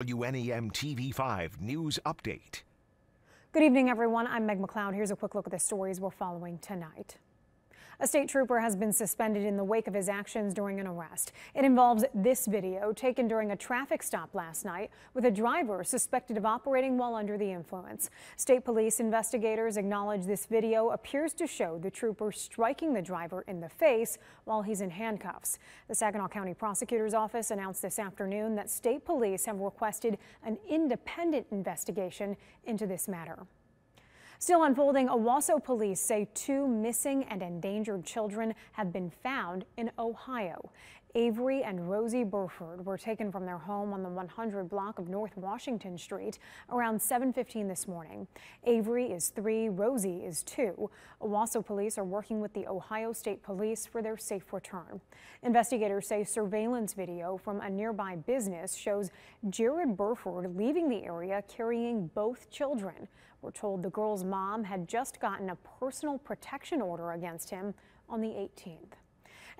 WNEM TV5 News Update. Good evening, everyone. I'm Meg McLeod. Here's a quick look at the stories we're following tonight. A state trooper has been suspended in the wake of his actions during an arrest. It involves this video taken during a traffic stop last night with a driver suspected of operating while under the influence. State police investigators acknowledge this video appears to show the trooper striking the driver in the face while he's in handcuffs. The Saginaw County Prosecutor's Office announced this afternoon that state police have requested an independent investigation into this matter. Still unfolding, Owosso police say two missing and endangered children have been found in Ohio. Avery and Rosie Burford were taken from their home on the 100 block of North Washington Street around 7:15 this morning. Avery is three, Rosie is two. Owosso police are working with the Ohio State Police for their safe return. Investigators say surveillance video from a nearby business shows Jared Burford leaving the area carrying both children. We're told the girl's mom had just gotten a personal protection order against him on the 18th.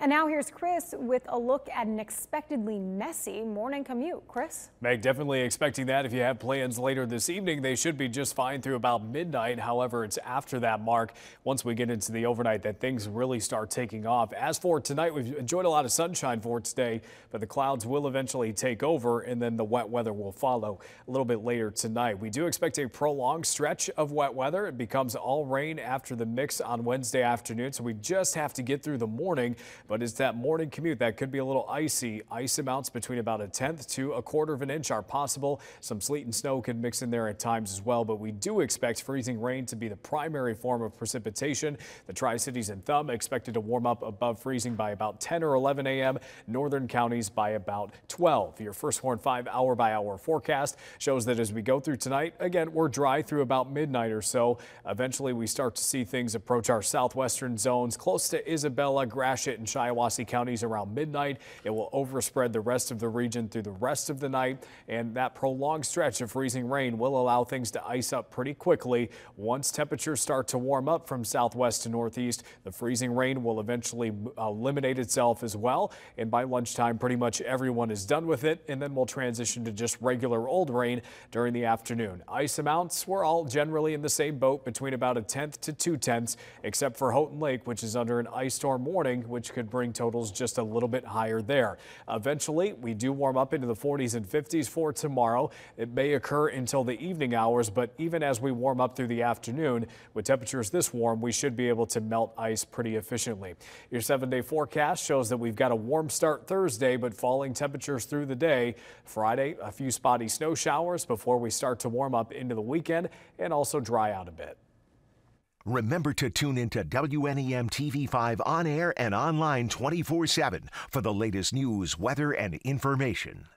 And now here's Chris with a look at an expectedly messy morning commute. Chris? Meg, definitely expecting that. If you have plans later this evening, they should be just fine through about midnight. However, it's after that mark, once we get into the overnight, that things really start taking off. As for tonight, we've enjoyed a lot of sunshine for today, but the clouds will eventually take over and then the wet weather will follow a little bit later tonight. We do expect a prolonged stretch of wet weather. It becomes all rain after the mix on Wednesday afternoon, so we just have to get through the morning but it's that morning commute that could be a little icy. Ice amounts between about a tenth to a quarter of an inch are possible. Some sleet and snow can mix in there at times as well, but we do expect freezing rain to be the primary form of precipitation. The Tri-Cities and Thumb expected to warm up above freezing by about 10 or 11 a.m. Northern counties by about 12. Your first Warn 5 hour by hour forecast shows that as we go through tonight, again, we're dry through about midnight or so. Eventually, we start to see things approach our southwestern zones close to Isabella, Gratiot, and Shiawassee counties around midnight. It will overspread the rest of the region through the rest of the night, and that prolonged stretch of freezing rain will allow things to ice up pretty quickly. Once temperatures start to warm up from southwest to northeast, the freezing rain will eventually uh, eliminate itself as well, and by lunchtime, pretty much everyone is done with it, and then we'll transition to just regular old rain during the afternoon. Ice amounts, we're all generally in the same boat between about a tenth to two tenths, except for Houghton Lake, which is under an ice storm warning, which could bring totals just a little bit higher there. Eventually, we do warm up into the 40s and 50s for tomorrow. It may occur until the evening hours, but even as we warm up through the afternoon, with temperatures this warm, we should be able to melt ice pretty efficiently. Your seven day forecast shows that we've got a warm start Thursday, but falling temperatures through the day. Friday, a few spotty snow showers before we start to warm up into the weekend and also dry out a bit. Remember to tune into WNEM TV5 on air and online 24 7 for the latest news, weather, and information.